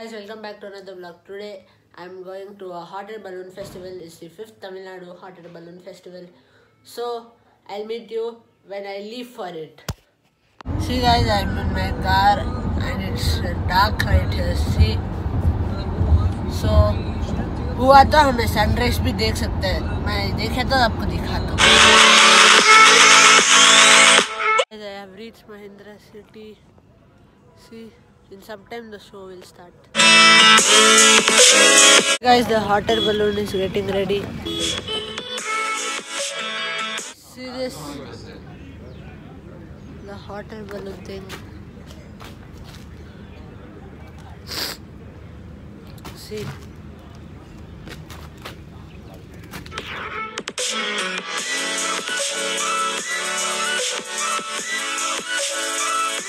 guys welcome back to another vlog today i'm going to a hot air balloon festival it's the fifth tamil nadu hot air balloon festival so i'll meet you when i leave for it see guys i'm in my car and it's dark right here see so हुआ तो हमें sunrise भी देख सकते हैं मैं देखे तो आपको दिखाता हूँ I have reached Mahindra city see in some time the show will start. Guys the hot air balloon is getting ready. See this? The hot air balloon thing. See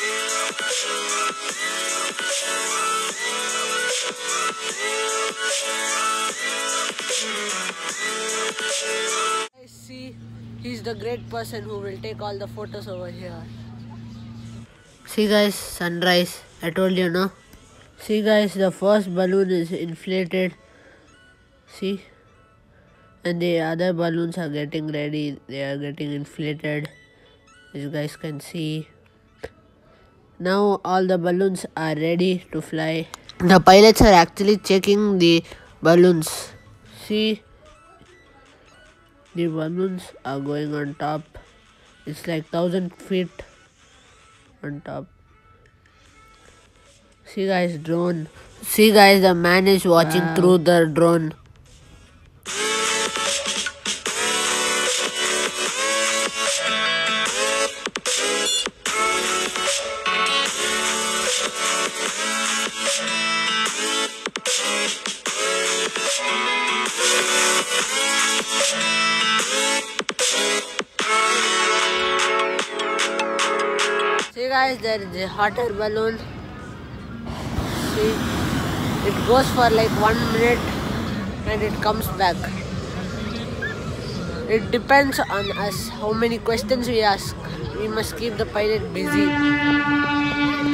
I see he's the great person who will take all the photos over here. See guys, sunrise. I told you no. See guys, the first balloon is inflated. See? And the other balloons are getting ready. They are getting inflated. As you guys can see. Now all the balloons are ready to fly. The pilots are actually checking the balloons. See? The balloons are going on top. It's like thousand feet on top. See guys, drone. See guys, the man is watching Wow. through the drone. Guys, there is a hot air balloon. See, it goes for like one minute and it comes back. It depends on us how many questions we ask. We must keep the pilot busy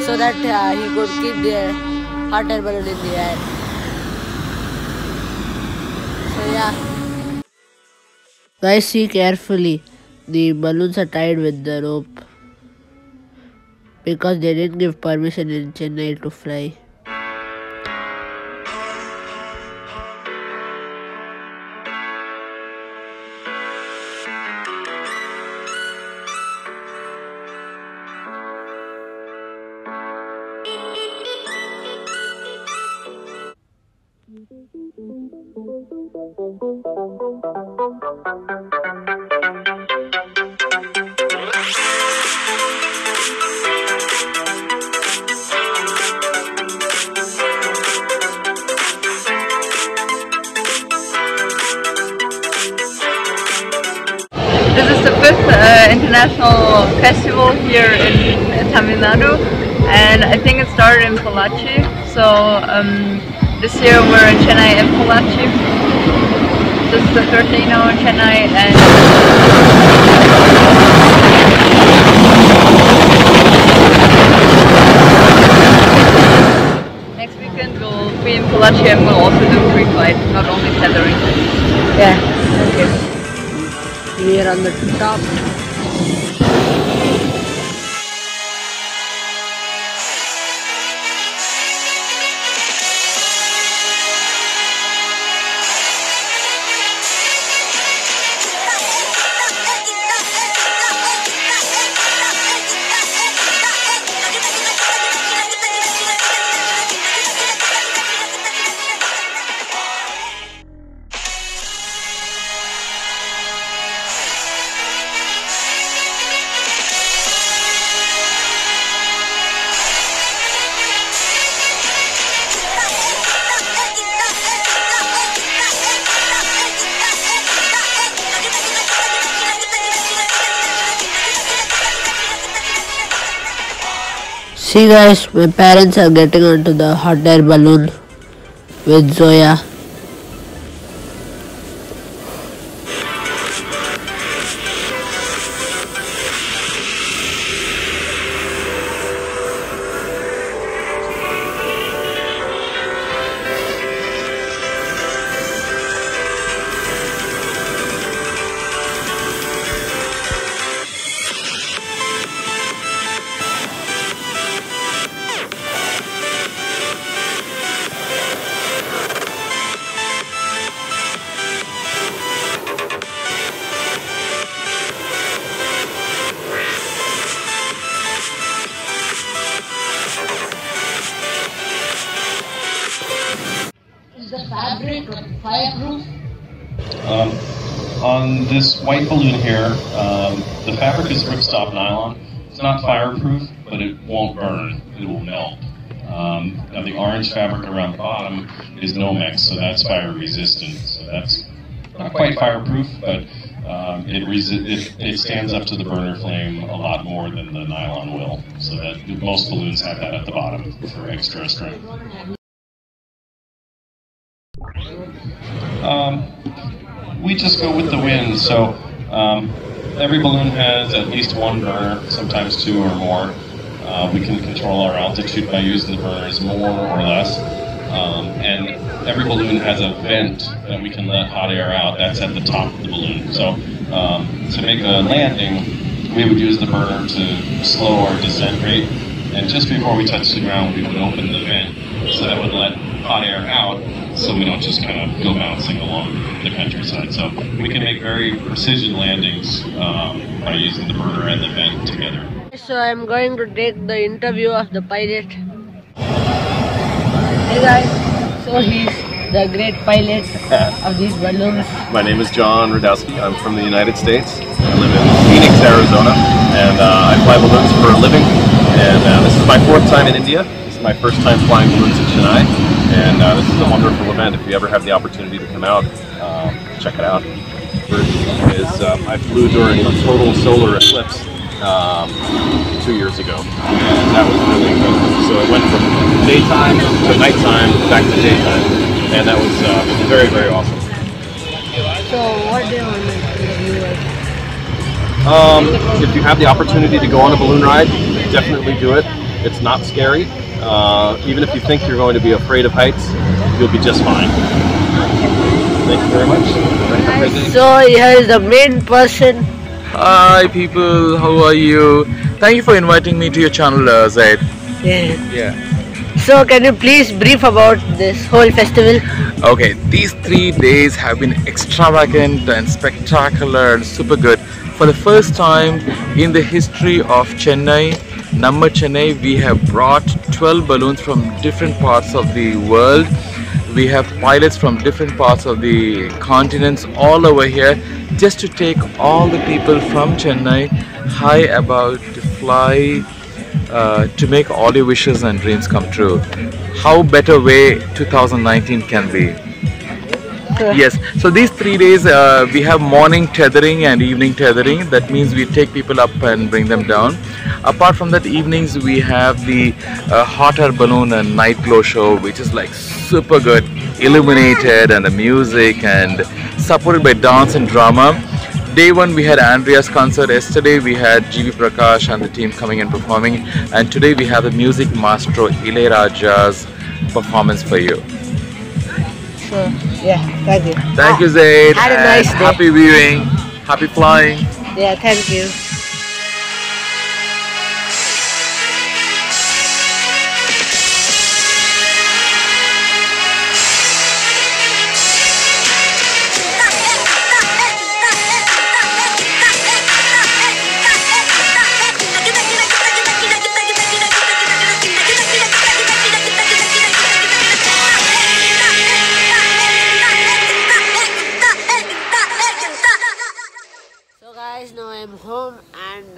so that uh, he could keep the hot air balloon in the air. So yeah. Guys, see carefully. The balloons are tied with the rope because they didn't give permission in Chennai to fly. This is the fifth uh, international festival here in Tamil Nadu, and I think it started in Pollachi. So um, this year we're in Chennai and Pollachi. This is the 13 hour Chennai, and next weekend we'll be in Pollachi and we'll also do free flight, not only tethering. Yeah, okay. We are the top. See guys, my parents are getting onto the hot air balloon with Zoya. Fabric fireproof? Um, on this white balloon here, um, the fabric is ripstop nylon. It's not fireproof, but it won't burn. It will melt. Um, now the orange fabric around the bottom is Nomex, so that's fire resistant. So that's not quite fireproof, but um, it, it it stands up to the burner flame a lot more than the nylon will. So that most balloons have that at the bottom for extra strength. Um, we just go with the wind. So um, every balloon has at least one burner, sometimes two or more. Uh, we can control our altitude by using the burners more or less. Um, and every balloon has a vent that we can let hot air out. That's at the top of the balloon. So um, to make a landing, we would use the burner to slow our descent rate. And just before we touch the ground, we would open the vent so that would let hot air out so we don't just kind of go bouncing along the countryside. So we can make very precision landings um, by using the burner and the vent together. So I'm going to take the interview of the pilot. Hey guys, so he's the great pilot of these balloons. My name is John Radowski. I'm from the United States. I live in Phoenix, Arizona, and uh, I fly balloons for a living. And uh, this is my fourth time in India. My first time flying balloons in Chennai, and uh, this is a wonderful event. If you ever have the opportunity to come out, um, check it out. First is um, I flew during a total solar eclipse um, two years ago, and that was really good. So it went from daytime to nighttime, back to daytime, and that was uh, very, very awesome. So what do you want to interview us? Um, if you have the opportunity to go on a balloon ride, definitely do it. It's not scary. Uh, even if you think you're going to be afraid of heights, you'll be just fine. Thank you very much. Have a great day. So here is the main person. Hi people, how are you? Thank you for inviting me to your channel, uh, Zaid. Yeah. Yeah. So can you please brief about this whole festival? Okay, these three days have been extravagant and spectacular and super good. For the first time in the history of Chennai, Namma Chennai, we have brought 12 balloons from different parts of the world. We have pilots from different parts of the continents all over here just to take all the people from Chennai high about to fly uh, to make all your wishes and dreams come true. How better way 2019 can be? Yes, so these three days uh, we have morning tethering and evening tethering. That means we take people up and bring them down. Apart from that, evenings we have the uh, hot air balloon and night glow show, which is like super good, illuminated and the music and supported by dance and drama. Day one we had Andrea's concert. Yesterday we had GV Prakash and the team coming and performing, and today we have the music maestro Ilayaraja's performance for you. So yeah, thank you. Thank you, ah, Zaid. Had a nice day. Happy viewing. Happy flying. Yeah, thank you.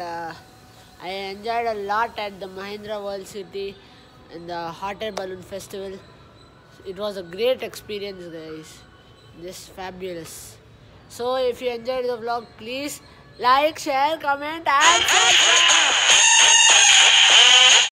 Uh, I enjoyed a lot at the Mahindra World City and the Hot Air Balloon Festival. It was a great experience, guys. Just fabulous. So if you enjoyed the vlog, please like, share, comment, and subscribe.